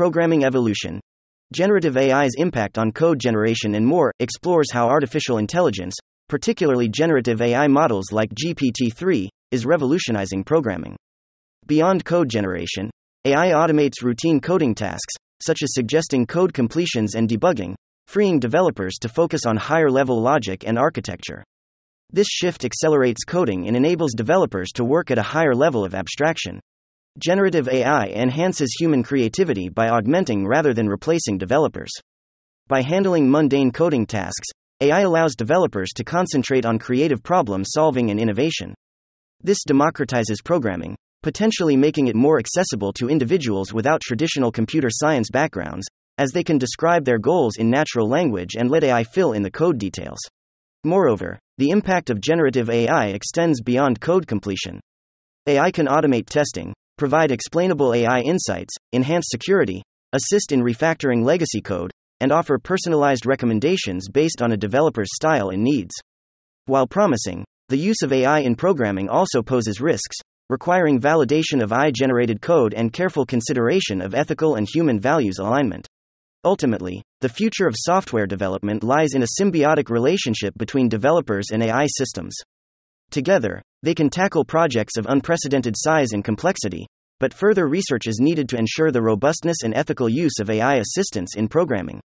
Programming Evolution. Generative AI's impact on code generation and more explores how artificial intelligence, particularly generative AI models like GPT 3, is revolutionizing programming. Beyond code generation, AI automates routine coding tasks, such as suggesting code completions and debugging, freeing developers to focus on higher level logic and architecture. This shift accelerates coding and enables developers to work at a higher level of abstraction. Generative AI enhances human creativity by augmenting rather than replacing developers. By handling mundane coding tasks, AI allows developers to concentrate on creative problem solving and innovation. This democratizes programming, potentially making it more accessible to individuals without traditional computer science backgrounds, as they can describe their goals in natural language and let AI fill in the code details. Moreover, the impact of generative AI extends beyond code completion. AI can automate testing, provide explainable AI insights, enhance security, assist in refactoring legacy code, and offer personalized recommendations based on a developer's style and needs. While promising, the use of AI in programming also poses risks, requiring validation of AI generated code and careful consideration of ethical and human values alignment. Ultimately, the future of software development lies in a symbiotic relationship between developers and AI systems. Together, they can tackle projects of unprecedented size and complexity, but further research is needed to ensure the robustness and ethical use of AI assistance in programming.